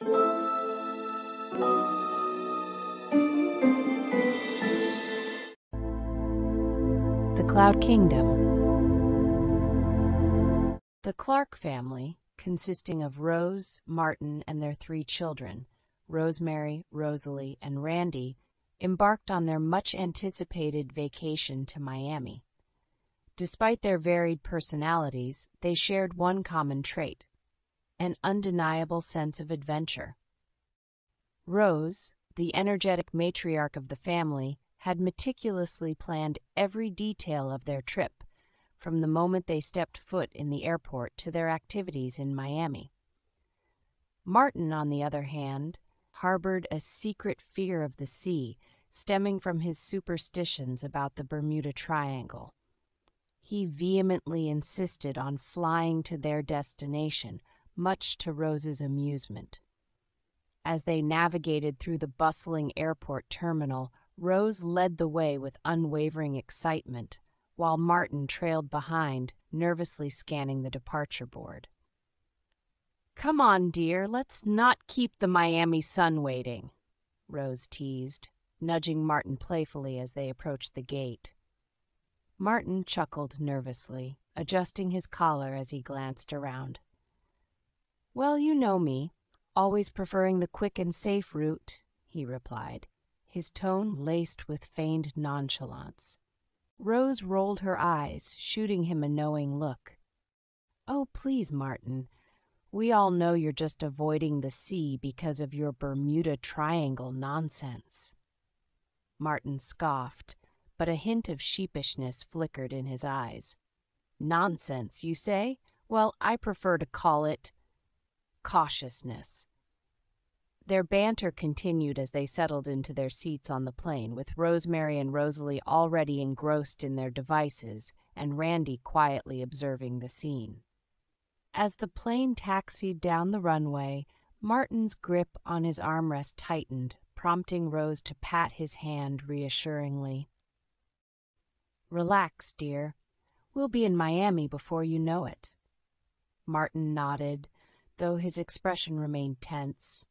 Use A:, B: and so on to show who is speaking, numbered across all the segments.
A: The Cloud Kingdom. The Clark family, consisting of Rose, Martin, and their three children, Rosemary, Rosalie, and Randy, embarked on their much anticipated vacation to Miami. Despite their varied personalities, they shared one common trait an undeniable sense of adventure. Rose, the energetic matriarch of the family, had meticulously planned every detail of their trip, from the moment they stepped foot in the airport to their activities in Miami. Martin, on the other hand, harbored a secret fear of the sea stemming from his superstitions about the Bermuda Triangle. He vehemently insisted on flying to their destination, much to Rose's amusement. As they navigated through the bustling airport terminal, Rose led the way with unwavering excitement, while Martin trailed behind, nervously scanning the departure board. Come on, dear, let's not keep the Miami sun waiting, Rose teased, nudging Martin playfully as they approached the gate. Martin chuckled nervously, adjusting his collar as he glanced around. Well, you know me, always preferring the quick and safe route, he replied his tone laced with feigned nonchalance. Rose rolled her eyes, shooting him a knowing look. Oh, please, Martin. We all know you're just avoiding the sea because of your Bermuda Triangle nonsense. Martin scoffed, but a hint of sheepishness flickered in his eyes. Nonsense, you say? Well, I prefer to call it cautiousness. Their banter continued as they settled into their seats on the plane, with Rosemary and Rosalie already engrossed in their devices and Randy quietly observing the scene. As the plane taxied down the runway, Martin's grip on his armrest tightened, prompting Rose to pat his hand reassuringly. Relax, dear. We'll be in Miami before you know it. Martin nodded, though his expression remained tense.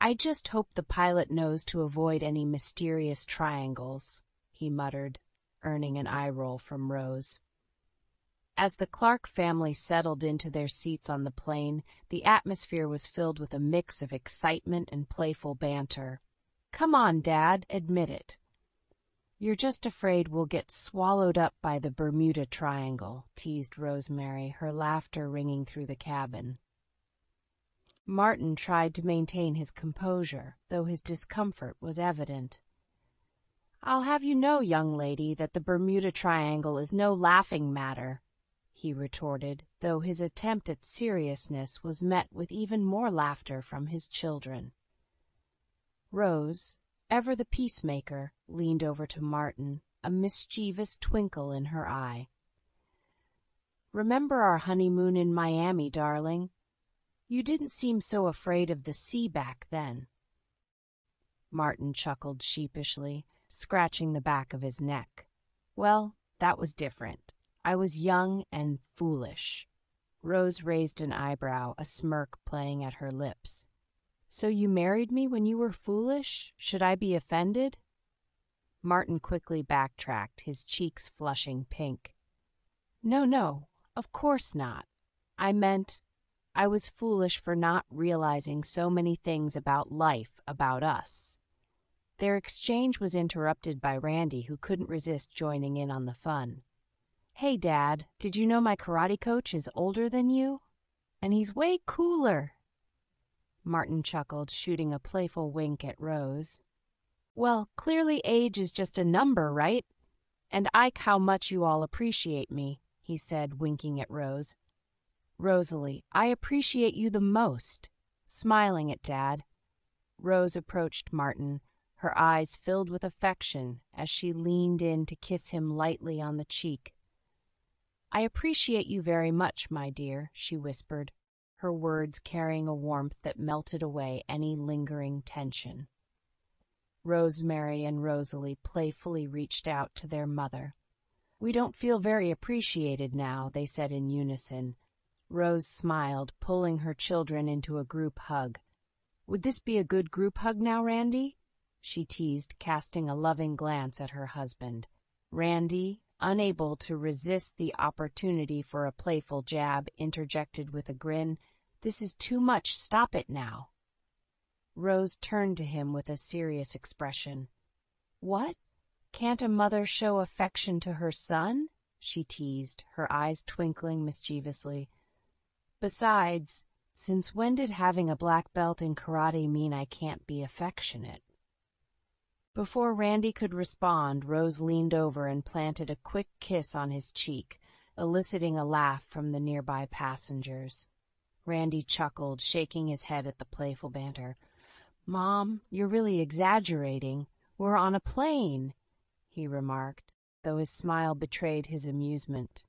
A: I just hope the pilot knows to avoid any mysterious triangles, he muttered, earning an eye roll from Rose. As the Clark family settled into their seats on the plane, the atmosphere was filled with a mix of excitement and playful banter. Come on, Dad, admit it. You're just afraid we'll get swallowed up by the Bermuda Triangle, teased Rosemary, her laughter ringing through the cabin. Martin tried to maintain his composure, though his discomfort was evident. I'll have you know, young lady, that the Bermuda Triangle is no laughing matter, he retorted, though his attempt at seriousness was met with even more laughter from his children. Rose, ever the peacemaker, leaned over to Martin, a mischievous twinkle in her eye. Remember our honeymoon in Miami, darling? You didn't seem so afraid of the sea back then. Martin chuckled sheepishly, scratching the back of his neck. Well, that was different. I was young and foolish. Rose raised an eyebrow, a smirk playing at her lips. So you married me when you were foolish? Should I be offended? Martin quickly backtracked, his cheeks flushing pink. No, no, of course not. I meant I was foolish for not realizing so many things about life about us. Their exchange was interrupted by Randy, who couldn't resist joining in on the fun. Hey, Dad, did you know my karate coach is older than you? And he's way cooler. Martin chuckled, shooting a playful wink at Rose. Well, clearly age is just a number, right? And Ike, how much you all appreciate me, he said, winking at Rose. Rosalie, I appreciate you the most. Smiling at Dad. Rose approached Martin, her eyes filled with affection as she leaned in to kiss him lightly on the cheek. I appreciate you very much, my dear, she whispered, her words carrying a warmth that melted away any lingering tension. Rosemary and Rosalie playfully reached out to their mother. We don't feel very appreciated now, they said in unison, Rose smiled, pulling her children into a group hug, Would this be a good group hug now, Randy? She teased, casting a loving glance at her husband. Randy, unable to resist the opportunity for a playful jab, interjected with a grin, This is too much, stop it now. Rose turned to him with a serious expression. What? Can't a mother show affection to her son? she teased, her eyes twinkling mischievously. Besides, since when did having a black belt in karate mean I can't be affectionate? Before Randy could respond, Rose leaned over and planted a quick kiss on his cheek, eliciting a laugh from the nearby passengers. Randy chuckled, shaking his head at the playful banter. Mom, you're really exaggerating. We're on a plane, he remarked, though his smile betrayed his amusement.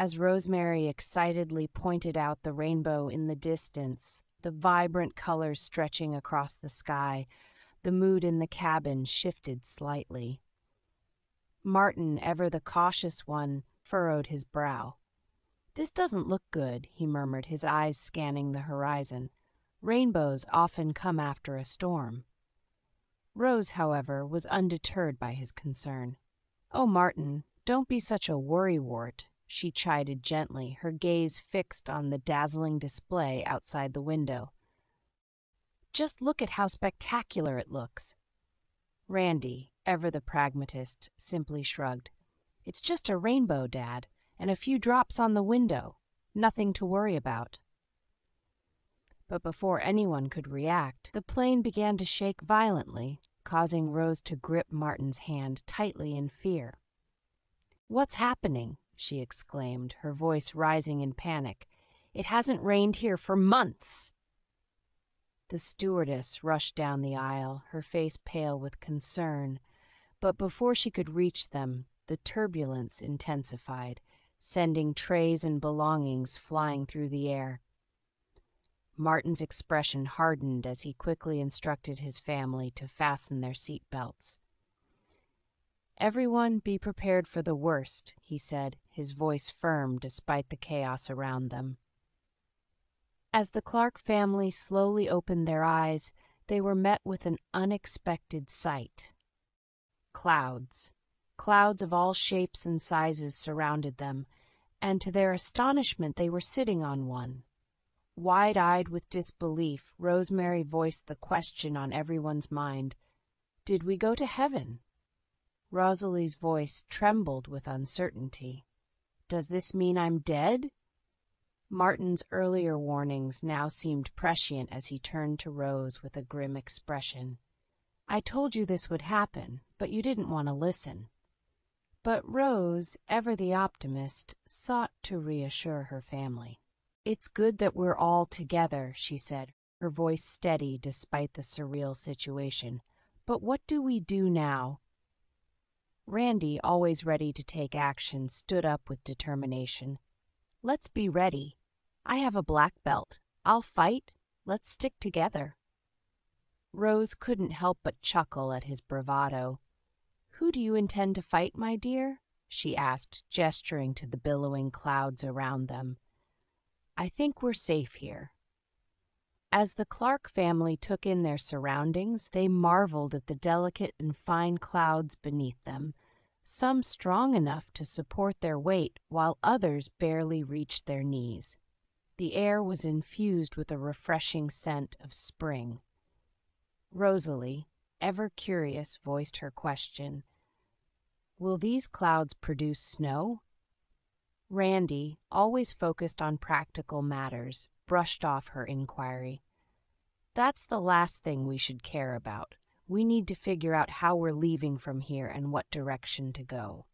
A: As Rosemary excitedly pointed out the rainbow in the distance, the vibrant colors stretching across the sky, the mood in the cabin shifted slightly. Martin, ever the cautious one, furrowed his brow. This doesn't look good, he murmured, his eyes scanning the horizon. Rainbows often come after a storm. Rose, however, was undeterred by his concern. Oh, Martin, don't be such a worrywart, she chided gently, her gaze fixed on the dazzling display outside the window. Just look at how spectacular it looks. Randy, ever the pragmatist, simply shrugged. It's just a rainbow, Dad, and a few drops on the window. Nothing to worry about. But before anyone could react, the plane began to shake violently, causing Rose to grip Martin's hand tightly in fear. What's happening? She exclaimed, her voice rising in panic. It hasn't rained here for months. The stewardess rushed down the aisle, her face pale with concern, but before she could reach them, the turbulence intensified, sending trays and belongings flying through the air. Martin's expression hardened as he quickly instructed his family to fasten their seat belts. Everyone be prepared for the worst, he said, his voice firm despite the chaos around them. As the Clark family slowly opened their eyes, they were met with an unexpected sight. Clouds. Clouds of all shapes and sizes surrounded them, and to their astonishment they were sitting on one. Wide-eyed with disbelief, Rosemary voiced the question on everyone's mind. Did we go to heaven? Rosalie's voice trembled with uncertainty. Does this mean I'm dead? Martin's earlier warnings now seemed prescient as he turned to Rose with a grim expression. I told you this would happen, but you didn't want to listen. But Rose, ever the optimist, sought to reassure her family. It's good that we're all together, she said, her voice steady despite the surreal situation. But what do we do now? Randy, always ready to take action, stood up with determination. Let's be ready. I have a black belt. I'll fight. Let's stick together. Rose couldn't help but chuckle at his bravado. Who do you intend to fight, my dear? she asked, gesturing to the billowing clouds around them. I think we're safe here. As the Clark family took in their surroundings, they marveled at the delicate and fine clouds beneath them, some strong enough to support their weight, while others barely reached their knees. The air was infused with a refreshing scent of spring. Rosalie, ever curious, voiced her question Will these clouds produce snow? Randy, always focused on practical matters, brushed off her inquiry. That's the last thing we should care about. We need to figure out how we're leaving from here and what direction to go.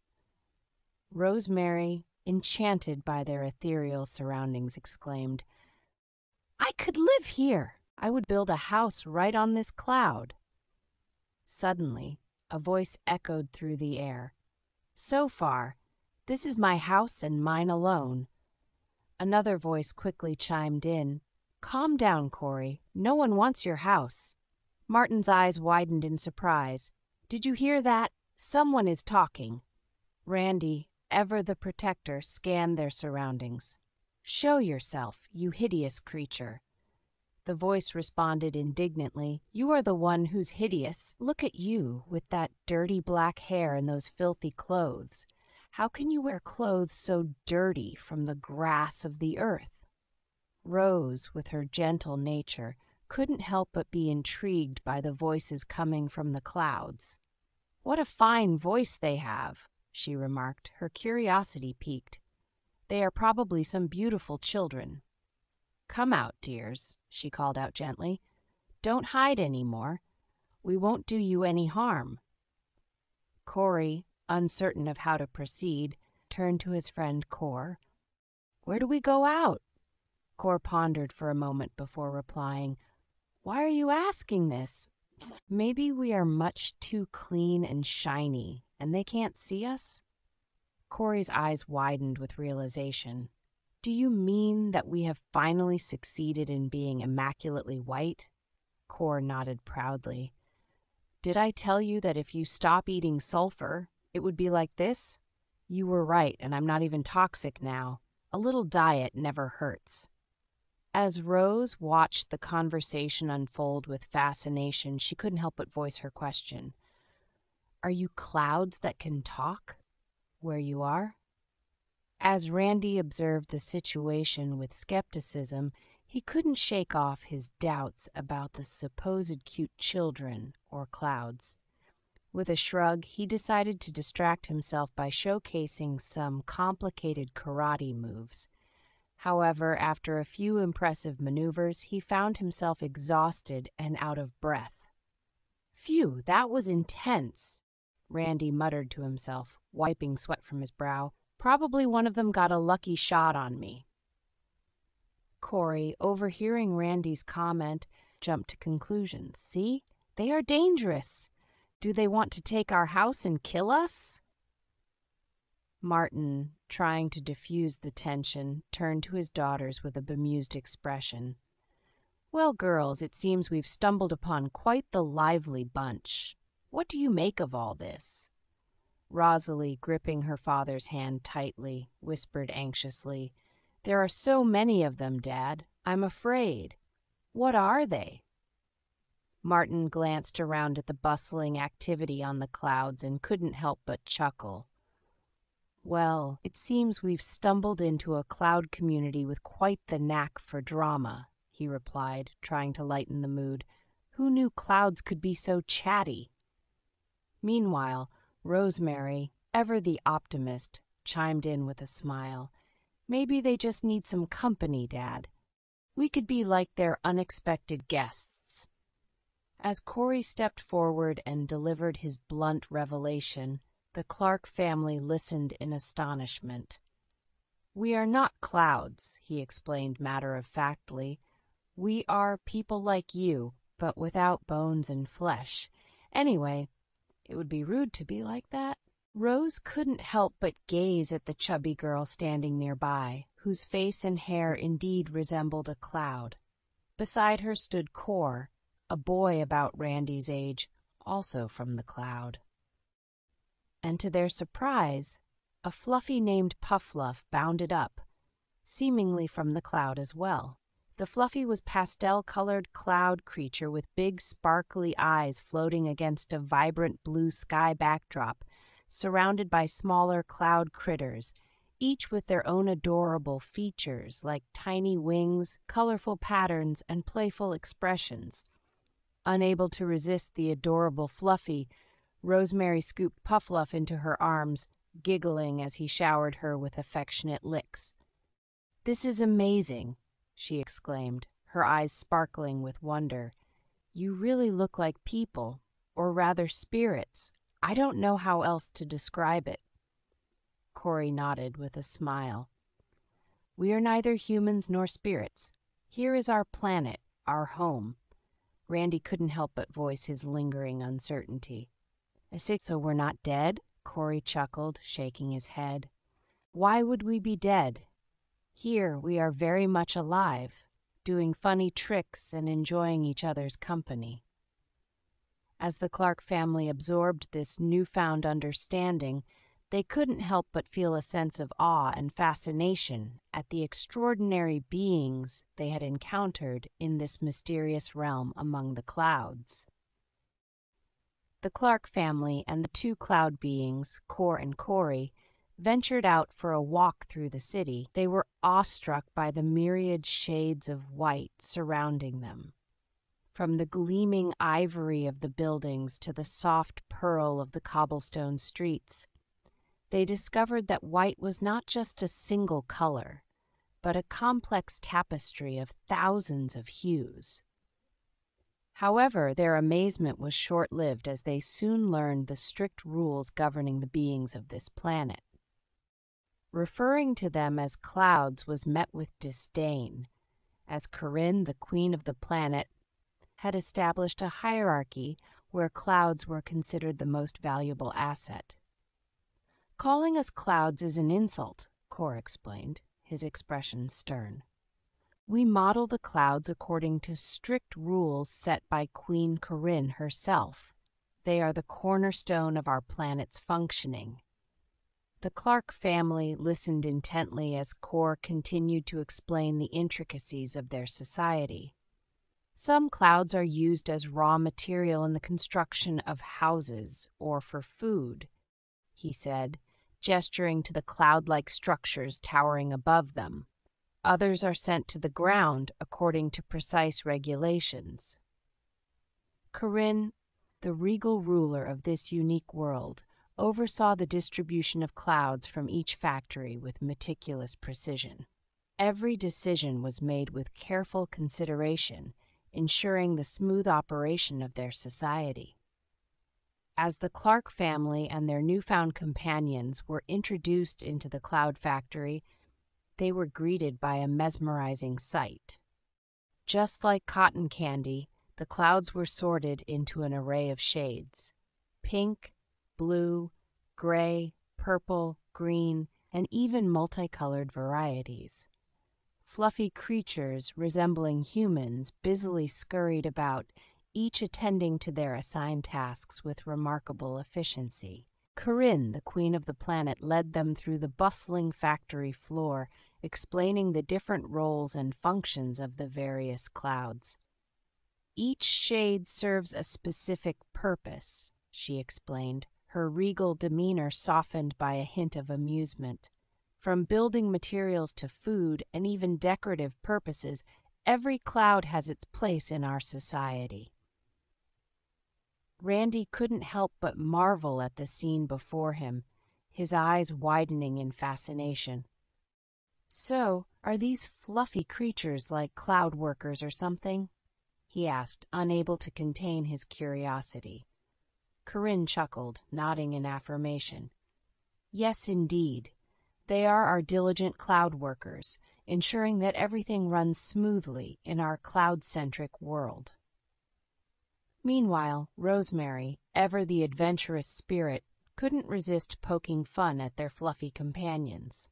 A: Rosemary, enchanted by their ethereal surroundings, exclaimed, I could live here. I would build a house right on this cloud. Suddenly, a voice echoed through the air. So far, this is my house and mine alone. Another voice quickly chimed in. Calm down, Corey. No one wants your house. Martin's eyes widened in surprise. Did you hear that? Someone is talking. Randy, ever the protector, scanned their surroundings. Show yourself, you hideous creature. The voice responded indignantly, You are the one who's hideous. Look at you, with that dirty black hair and those filthy clothes. How can you wear clothes so dirty from the grass of the earth? Rose, with her gentle nature, couldn't help but be intrigued by the voices coming from the clouds. What a fine voice they have, she remarked, her curiosity piqued. They are probably some beautiful children. Come out, dears, she called out gently. Don't hide any more. We won't do you any harm. Corey, uncertain of how to proceed, turned to his friend Cor. Where do we go out? Cor pondered for a moment before replying, Why are you asking this? Maybe we are much too clean and shiny, and they can't see us? Corey's eyes widened with realization. Do you mean that we have finally succeeded in being immaculately white? Cor nodded proudly. Did I tell you that if you stop eating sulfur, it would be like this? You were right, and I'm not even toxic now. A little diet never hurts. As Rose watched the conversation unfold with fascination, she couldn't help but voice her question. Are you clouds that can talk? Where you are? As Randy observed the situation with skepticism, he couldn't shake off his doubts about the supposed cute children or clouds. With a shrug, he decided to distract himself by showcasing some complicated karate moves. However, after a few impressive maneuvers, he found himself exhausted and out of breath. Phew, that was intense, Randy muttered to himself, wiping sweat from his brow. Probably one of them got a lucky shot on me. Corey, overhearing Randy's comment, jumped to conclusions. See? They are dangerous. Do they want to take our house and kill us? Martin, trying to diffuse the tension, turned to his daughters with a bemused expression. Well, girls, it seems we've stumbled upon quite the lively bunch. What do you make of all this? Rosalie, gripping her father's hand tightly, whispered anxiously, There are so many of them, Dad. I'm afraid. What are they? Martin glanced around at the bustling activity on the clouds and couldn't help but chuckle. Well, it seems we've stumbled into a cloud community with quite the knack for drama, he replied, trying to lighten the mood. Who knew clouds could be so chatty? Meanwhile, Rosemary, ever the optimist, chimed in with a smile. Maybe they just need some company, Dad. We could be like their unexpected guests. As Corey stepped forward and delivered his blunt revelation, the Clark family listened in astonishment. We are not clouds, he explained matter of factly. We are people like you, but without bones and flesh. Anyway, it would be rude to be like that. Rose couldn't help but gaze at the chubby girl standing nearby, whose face and hair indeed resembled a cloud. Beside her stood Cor, a boy about Randy's age, also from the cloud. And to their surprise, a fluffy named Puffluff bounded up, seemingly from the cloud as well. The fluffy was pastel-colored cloud creature with big sparkly eyes floating against a vibrant blue sky backdrop, surrounded by smaller cloud critters, each with their own adorable features like tiny wings, colorful patterns, and playful expressions. Unable to resist the adorable Fluffy, Rosemary scooped Puffluff into her arms, giggling as he showered her with affectionate licks. This is amazing, she exclaimed, her eyes sparkling with wonder. You really look like people, or rather spirits. I don't know how else to describe it. Corey nodded with a smile. We are neither humans nor spirits. Here is our planet, our home. Randy couldn't help but voice his lingering uncertainty. I say so we're not dead? Corey chuckled, shaking his head. Why would we be dead? Here we are very much alive, doing funny tricks and enjoying each other's company. As the Clark family absorbed this newfound understanding, they couldn't help but feel a sense of awe and fascination at the extraordinary beings they had encountered in this mysterious realm among the clouds. The Clark family and the two cloud beings, Cor and Corey, ventured out for a walk through the city. They were awestruck by the myriad shades of white surrounding them. From the gleaming ivory of the buildings to the soft pearl of the cobblestone streets, they discovered that white was not just a single color, but a complex tapestry of thousands of hues. However, their amazement was short lived as they soon learned the strict rules governing the beings of this planet. Referring to them as clouds was met with disdain, as Corinne, the queen of the planet, had established a hierarchy where clouds were considered the most valuable asset. Calling us clouds is an insult, Cor explained, his expression stern. We model the clouds according to strict rules set by Queen Corinne herself. They are the cornerstone of our planet's functioning. The Clark family listened intently as Cor continued to explain the intricacies of their society. Some clouds are used as raw material in the construction of houses or for food, he said, gesturing to the cloud like structures towering above them. Others are sent to the ground according to precise regulations. Corinne, the regal ruler of this unique world, oversaw the distribution of clouds from each factory with meticulous precision. Every decision was made with careful consideration, ensuring the smooth operation of their society. As the Clark family and their newfound companions were introduced into the cloud factory, they were greeted by a mesmerizing sight. Just like cotton candy, the clouds were sorted into an array of shades pink, blue, gray, purple, green, and even multicolored varieties. Fluffy creatures resembling humans busily scurried about, each attending to their assigned tasks with remarkable efficiency. Corinne, the queen of the planet, led them through the bustling factory floor, explaining the different roles and functions of the various clouds. Each shade serves a specific purpose, she explained, her regal demeanor softened by a hint of amusement. From building materials to food and even decorative purposes, every cloud has its place in our society. Randy couldn't help but marvel at the scene before him, his eyes widening in fascination. So, are these fluffy creatures like cloud workers or something? he asked, unable to contain his curiosity. Corinne chuckled, nodding in affirmation. Yes, indeed. They are our diligent cloud workers, ensuring that everything runs smoothly in our cloud-centric world. Meanwhile, Rosemary, ever the adventurous spirit, couldn't resist poking fun at their fluffy companions.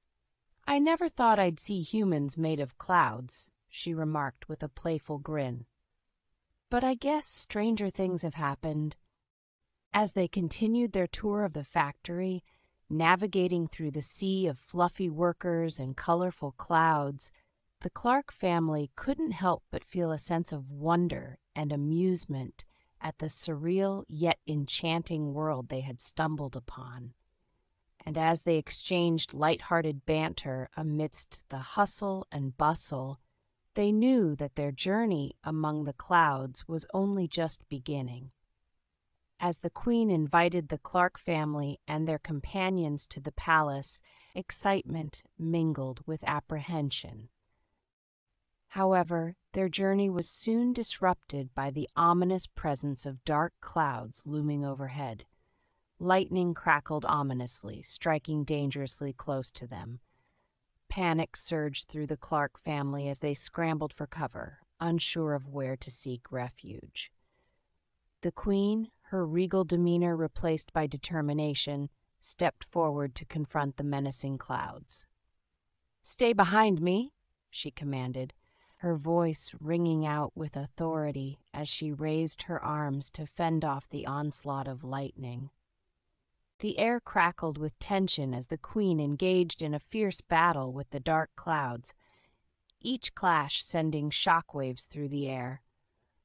A: I never thought I'd see humans made of clouds, she remarked with a playful grin. But I guess stranger things have happened. As they continued their tour of the factory, navigating through the sea of fluffy workers and colorful clouds, the Clark family couldn't help but feel a sense of wonder and amusement at the surreal yet enchanting world they had stumbled upon. And as they exchanged light-hearted banter amidst the hustle and bustle, they knew that their journey among the clouds was only just beginning. As the Queen invited the Clark family and their companions to the palace, excitement mingled with apprehension. However, their journey was soon disrupted by the ominous presence of dark clouds looming overhead. Lightning crackled ominously, striking dangerously close to them. Panic surged through the Clark family as they scrambled for cover, unsure of where to seek refuge. The Queen, her regal demeanor replaced by determination, stepped forward to confront the menacing clouds. Stay behind me, she commanded her voice ringing out with authority as she raised her arms to fend off the onslaught of lightning. The air crackled with tension as the queen engaged in a fierce battle with the dark clouds, each clash sending shockwaves through the air.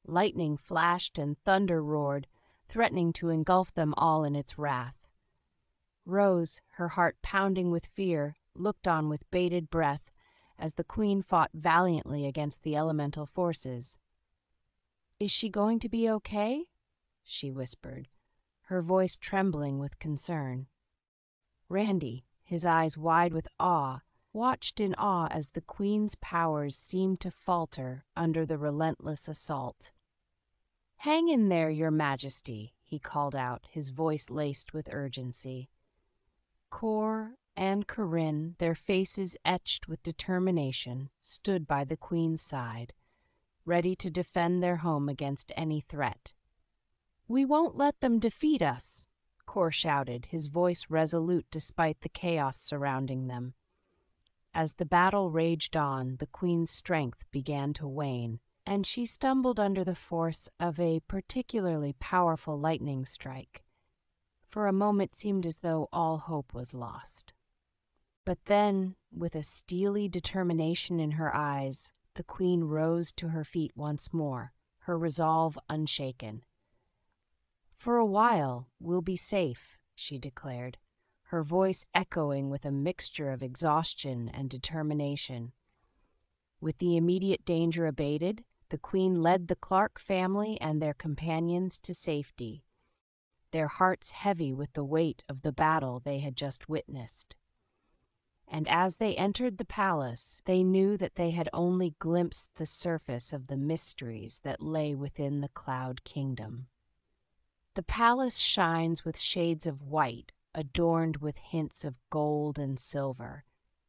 A: Lightning flashed and thunder roared, threatening to engulf them all in its wrath. Rose, her heart pounding with fear, looked on with bated breath as the queen fought valiantly against the elemental forces. Is she going to be okay? she whispered, her voice trembling with concern. Randy, his eyes wide with awe, watched in awe as the queen's powers seemed to falter under the relentless assault. Hang in there, your majesty, he called out, his voice laced with urgency. Cor and Corinne, their faces etched with determination, stood by the queen's side, ready to defend their home against any threat. We won't let them defeat us, Cor shouted, his voice resolute despite the chaos surrounding them. As the battle raged on, the queen's strength began to wane, and she stumbled under the force of a particularly powerful lightning strike. For a moment seemed as though all hope was lost. But then, with a steely determination in her eyes, the queen rose to her feet once more, her resolve unshaken. For a while, we'll be safe, she declared, her voice echoing with a mixture of exhaustion and determination. With the immediate danger abated, the Queen led the Clark family and their companions to safety, their hearts heavy with the weight of the battle they had just witnessed. And as they entered the palace, they knew that they had only glimpsed the surface of the mysteries that lay within the Cloud Kingdom. The palace shines with shades of white, adorned with hints of gold and silver,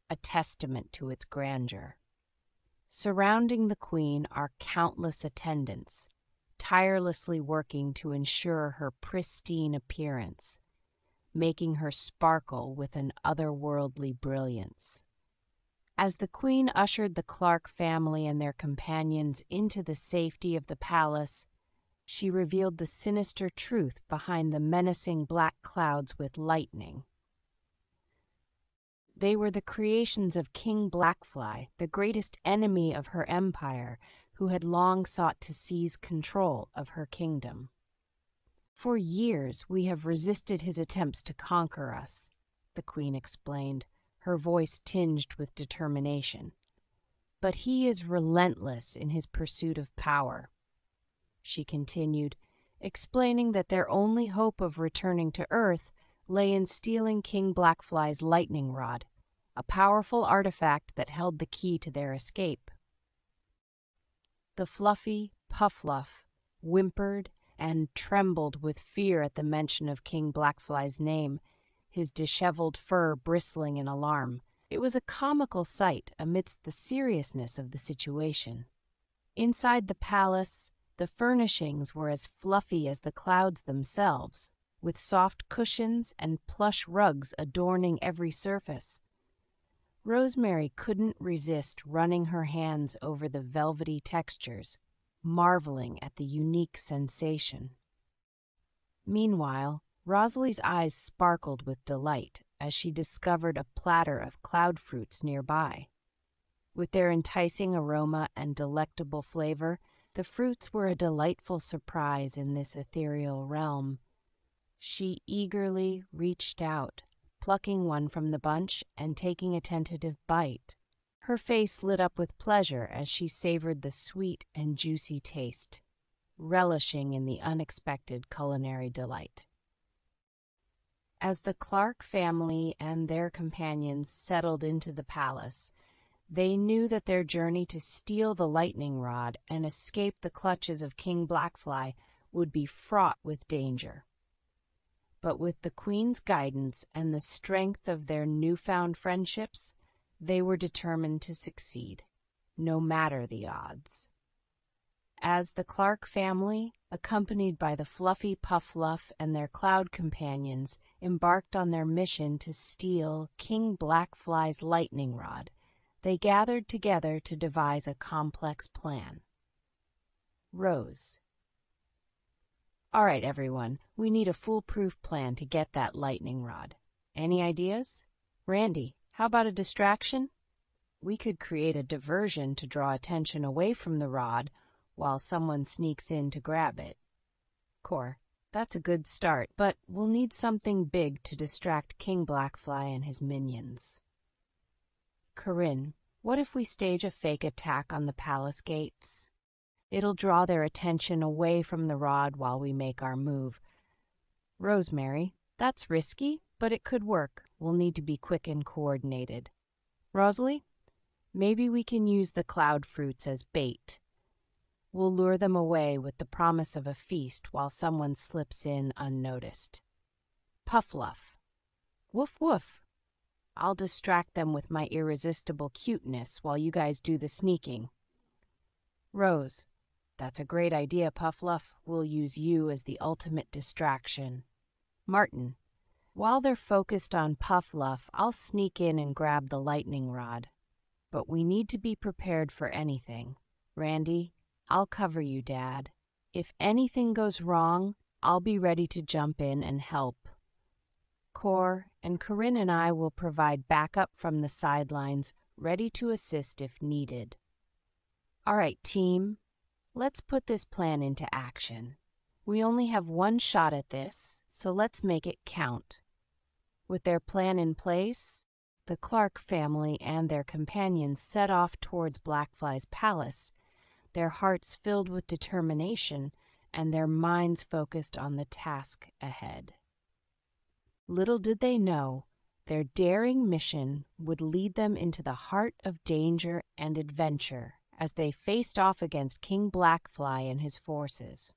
A: a testament to its grandeur. Surrounding the queen are countless attendants, tirelessly working to ensure her pristine appearance, making her sparkle with an otherworldly brilliance. As the queen ushered the Clark family and their companions into the safety of the palace, she revealed the sinister truth behind the menacing black clouds with lightning. They were the creations of King Blackfly, the greatest enemy of her empire, who had long sought to seize control of her kingdom. For years we have resisted his attempts to conquer us, the queen explained, her voice tinged with determination. But he is relentless in his pursuit of power she continued, explaining that their only hope of returning to Earth lay in stealing King Blackfly's lightning rod, a powerful artifact that held the key to their escape. The fluffy Puffluff whimpered and trembled with fear at the mention of King Blackfly's name, his disheveled fur bristling in alarm. It was a comical sight amidst the seriousness of the situation. Inside the palace, the furnishings were as fluffy as the clouds themselves, with soft cushions and plush rugs adorning every surface. Rosemary couldn't resist running her hands over the velvety textures, marveling at the unique sensation. Meanwhile, Rosalie's eyes sparkled with delight as she discovered a platter of cloud fruits nearby. With their enticing aroma and delectable flavor, the fruits were a delightful surprise in this ethereal realm. She eagerly reached out, plucking one from the bunch and taking a tentative bite. Her face lit up with pleasure as she savored the sweet and juicy taste, relishing in the unexpected culinary delight. As the Clark family and their companions settled into the palace, they knew that their journey to steal the lightning rod and escape the clutches of King Blackfly would be fraught with danger. But with the Queen's guidance and the strength of their newfound friendships, they were determined to succeed, no matter the odds. As the Clark family, accompanied by the Fluffy Puffluff and their cloud companions, embarked on their mission to steal King Blackfly's lightning rod, they gathered together to devise a complex plan. Rose. All right, everyone, we need a foolproof plan to get that lightning rod. Any ideas? Randy, how about a distraction? We could create a diversion to draw attention away from the rod while someone sneaks in to grab it. Cor, that's a good start, but we'll need something big to distract King Blackfly and his minions. Corinne, what if we stage a fake attack on the palace gates? It'll draw their attention away from the rod while we make our move. Rosemary, that's risky, but it could work. We'll need to be quick and coordinated. Rosalie, maybe we can use the cloud fruits as bait. We'll lure them away with the promise of a feast while someone slips in unnoticed. Puffluff. Woof woof. I'll distract them with my irresistible cuteness while you guys do the sneaking. Rose. That's a great idea, Puffluff. We'll use you as the ultimate distraction. Martin. While they're focused on Puffluff, I'll sneak in and grab the lightning rod. But we need to be prepared for anything. Randy, I'll cover you, Dad. If anything goes wrong, I'll be ready to jump in and help. Cor and Corinne and I will provide backup from the sidelines, ready to assist if needed. All right, team, Let's put this plan into action. We only have one shot at this, so let's make it count. With their plan in place, the Clark family and their companions set off towards Blackfly's palace, their hearts filled with determination and their minds focused on the task ahead. Little did they know, their daring mission would lead them into the heart of danger and adventure as they faced off against King Blackfly and his forces.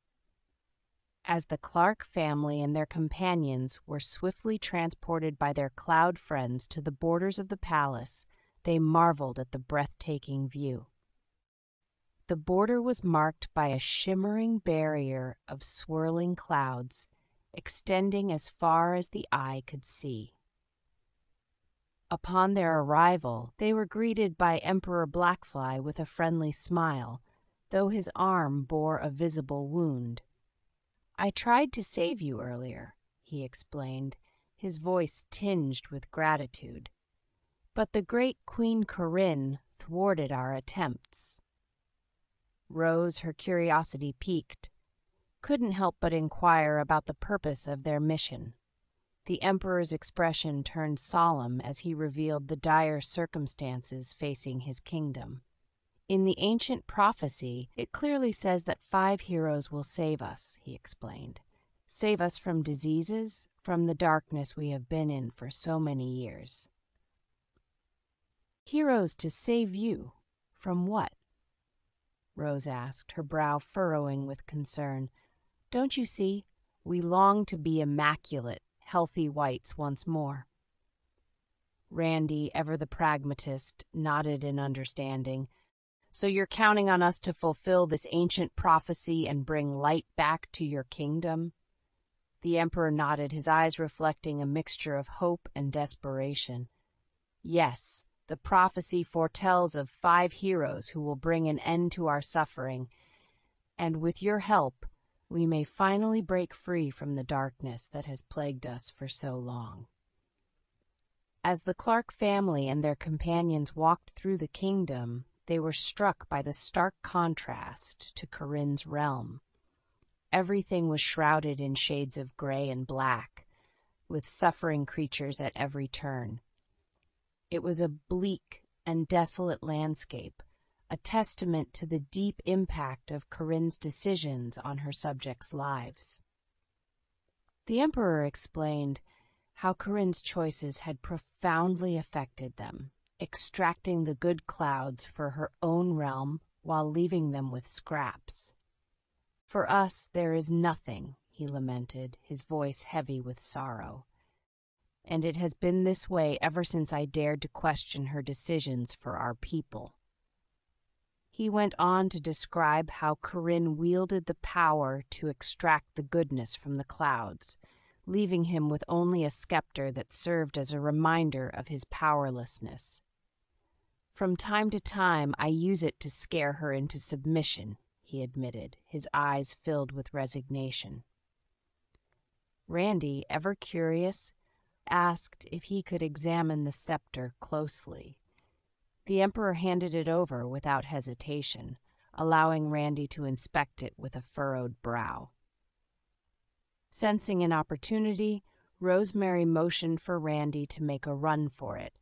A: As the Clark family and their companions were swiftly transported by their cloud friends to the borders of the palace, they marveled at the breathtaking view. The border was marked by a shimmering barrier of swirling clouds, extending as far as the eye could see. Upon their arrival, they were greeted by Emperor Blackfly with a friendly smile, though his arm bore a visible wound. I tried to save you earlier, he explained, his voice tinged with gratitude. But the great Queen Corinne thwarted our attempts. Rose, her curiosity piqued, couldn't help but inquire about the purpose of their mission. The Emperor's expression turned solemn as he revealed the dire circumstances facing his kingdom. In the ancient prophecy, it clearly says that five heroes will save us, he explained. Save us from diseases, from the darkness we have been in for so many years. Heroes to save you? From what? Rose asked, her brow furrowing with concern. Don't you see? We long to be immaculate, healthy whites once more. Randy, ever the pragmatist, nodded in understanding. So you're counting on us to fulfill this ancient prophecy and bring light back to your kingdom? The Emperor nodded, his eyes reflecting a mixture of hope and desperation. Yes, the prophecy foretells of five heroes who will bring an end to our suffering, and with your help, we may finally break free from the darkness that has plagued us for so long. As the Clark family and their companions walked through the kingdom, they were struck by the stark contrast to Corinne's realm. Everything was shrouded in shades of gray and black, with suffering creatures at every turn. It was a bleak and desolate landscape, a testament to the deep impact of Corinne's decisions on her subjects' lives. The Emperor explained how Corinne's choices had profoundly affected them, extracting the good clouds for her own realm while leaving them with scraps. For us there is nothing, he lamented, his voice heavy with sorrow. And it has been this way ever since I dared to question her decisions for our people. He went on to describe how Corinne wielded the power to extract the goodness from the clouds, leaving him with only a scepter that served as a reminder of his powerlessness. From time to time, I use it to scare her into submission, he admitted, his eyes filled with resignation. Randy, ever curious, asked if he could examine the scepter closely. The Emperor handed it over without hesitation, allowing Randy to inspect it with a furrowed brow. Sensing an opportunity, Rosemary motioned for Randy to make a run for it,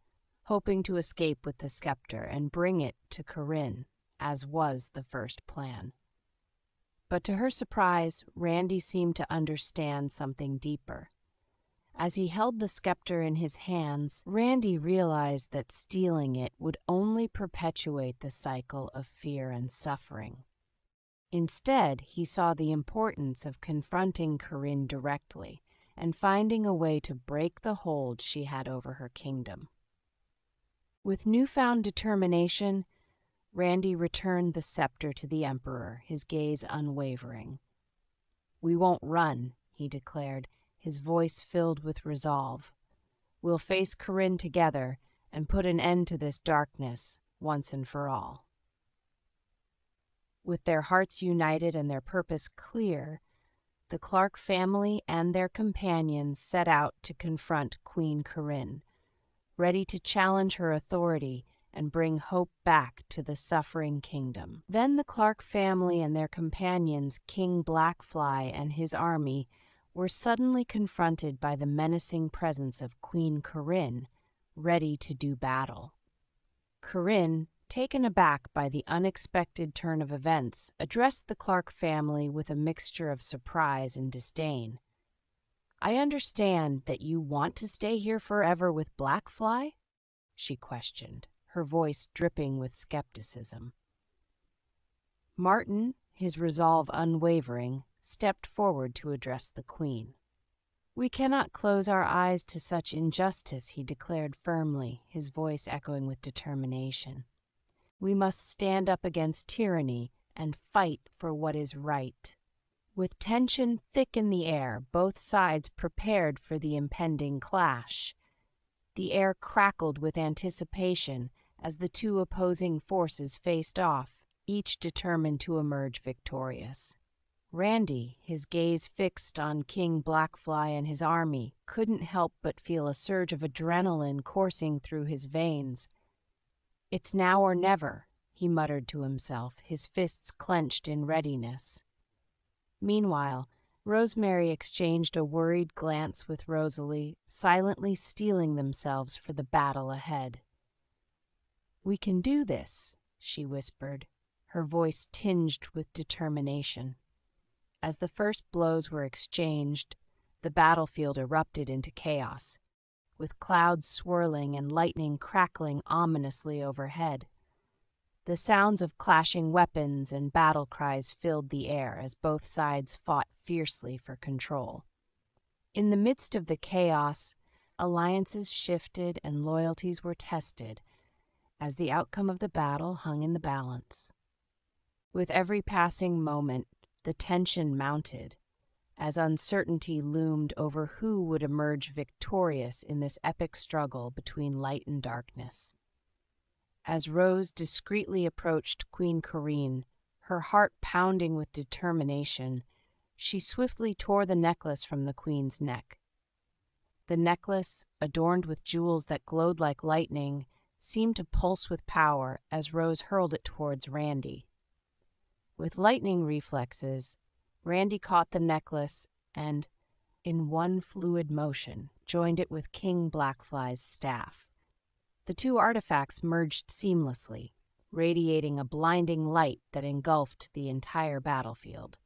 A: hoping to escape with the scepter and bring it to Corinne, as was the first plan. But to her surprise, Randy seemed to understand something deeper. As he held the scepter in his hands, Randy realized that stealing it would only perpetuate the cycle of fear and suffering. Instead, he saw the importance of confronting Corinne directly and finding a way to break the hold she had over her kingdom. With newfound determination, Randy returned the scepter to the Emperor, his gaze unwavering. We won't run, he declared, his voice filled with resolve. We'll face Corinne together and put an end to this darkness once and for all. With their hearts united and their purpose clear, the Clark family and their companions set out to confront Queen Corinne, ready to challenge her authority and bring hope back to the suffering kingdom. Then the Clark family and their companions, King Blackfly and his army, were suddenly confronted by the menacing presence of Queen Corinne, ready to do battle. Corinne, taken aback by the unexpected turn of events, addressed the Clark family with a mixture of surprise and disdain. I understand that you want to stay here forever with Blackfly? she questioned, her voice dripping with skepticism. Martin, his resolve unwavering, stepped forward to address the Queen. We cannot close our eyes to such injustice, he declared firmly, his voice echoing with determination. We must stand up against tyranny and fight for what is right. With tension thick in the air, both sides prepared for the impending clash. The air crackled with anticipation as the two opposing forces faced off, each determined to emerge victorious. Randy, his gaze fixed on King Blackfly and his army, couldn't help but feel a surge of adrenaline coursing through his veins. It's now or never, he muttered to himself, his fists clenched in readiness. Meanwhile, Rosemary exchanged a worried glance with Rosalie, silently steeling themselves for the battle ahead. We can do this, she whispered, her voice tinged with determination. As the first blows were exchanged, the battlefield erupted into chaos, with clouds swirling and lightning crackling ominously overhead. The sounds of clashing weapons and battle cries filled the air as both sides fought fiercely for control. In the midst of the chaos, alliances shifted and loyalties were tested as the outcome of the battle hung in the balance. With every passing moment, the tension mounted as uncertainty loomed over who would emerge victorious in this epic struggle between light and darkness. As Rose discreetly approached Queen Corinne, her heart pounding with determination, she swiftly tore the necklace from the queen's neck. The necklace, adorned with jewels that glowed like lightning, seemed to pulse with power as Rose hurled it towards Randy. With lightning reflexes, Randy caught the necklace and, in one fluid motion, joined it with King Blackfly's staff. The two artifacts merged seamlessly, radiating a blinding light that engulfed the entire battlefield.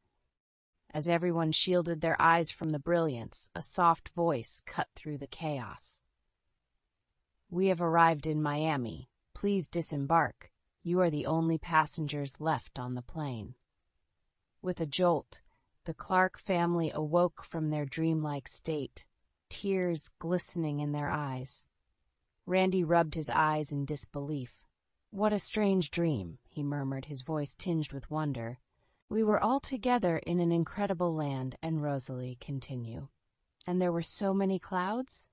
A: As everyone shielded their eyes from the brilliance, a soft voice cut through the chaos. We have arrived in Miami. Please disembark. You are the only passengers left on the plane. With a jolt, the Clark family awoke from their dreamlike state, tears glistening in their eyes. Randy rubbed his eyes in disbelief. What a strange dream, he murmured, his voice tinged with wonder. We were all together in an incredible land, and Rosalie continued. And there were so many clouds?